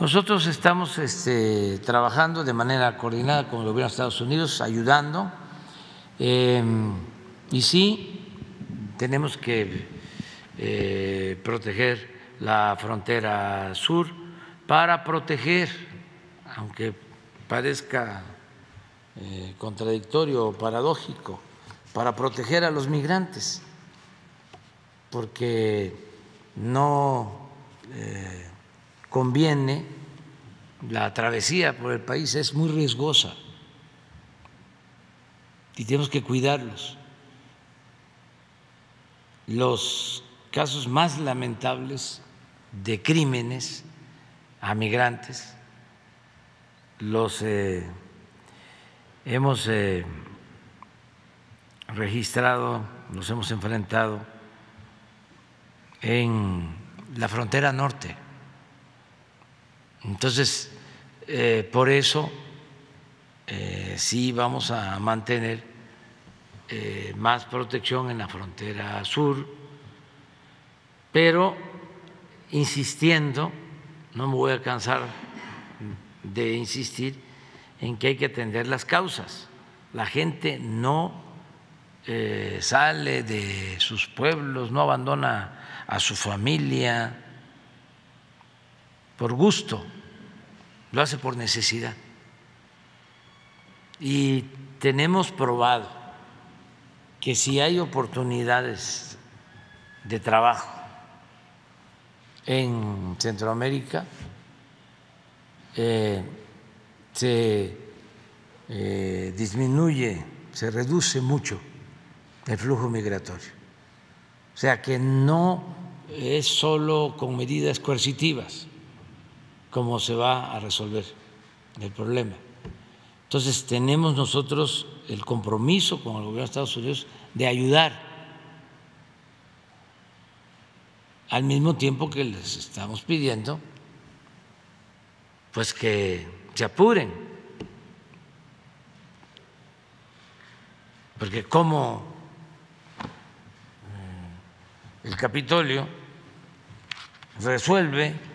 Nosotros estamos este, trabajando de manera coordinada con el gobierno de Estados Unidos, ayudando, eh, y sí tenemos que eh, proteger la frontera sur para proteger, aunque parezca eh, contradictorio o paradójico, para proteger a los migrantes, porque no conviene, la travesía por el país es muy riesgosa y tenemos que cuidarlos. Los casos más lamentables de crímenes a migrantes los eh, hemos eh, registrado, los hemos enfrentado en la frontera norte entonces, eh, por eso eh, sí vamos a mantener eh, más protección en la frontera sur, pero insistiendo, no me voy a cansar de insistir en que hay que atender las causas. La gente no sale de sus pueblos, no abandona a su familia por gusto, lo hace por necesidad. Y tenemos probado que si hay oportunidades de trabajo en Centroamérica, eh, se eh, disminuye, se reduce mucho el flujo migratorio. O sea que no es solo con medidas coercitivas cómo se va a resolver el problema. Entonces tenemos nosotros el compromiso con el gobierno de Estados Unidos de ayudar al mismo tiempo que les estamos pidiendo pues que se apuren, porque como eh, el Capitolio resuelve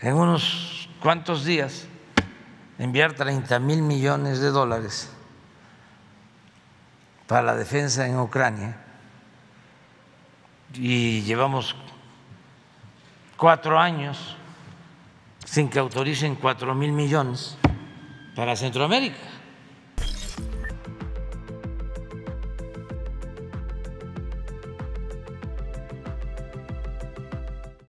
en unos cuantos días enviar 30 mil millones de dólares para la defensa en Ucrania y llevamos cuatro años sin que autoricen cuatro mil millones para Centroamérica.